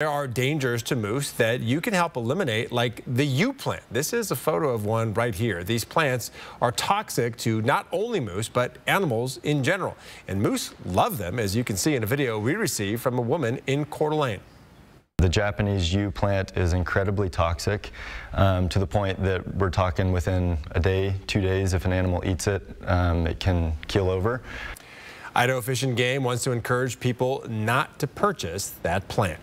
There are dangers to moose that you can help eliminate, like the yew plant. This is a photo of one right here. These plants are toxic to not only moose, but animals in general. And moose love them, as you can see in a video we received from a woman in Coeur d'Alene. The Japanese yew plant is incredibly toxic um, to the point that we're talking within a day, two days, if an animal eats it, um, it can kill over. Idaho Fish and Game wants to encourage people not to purchase that plant.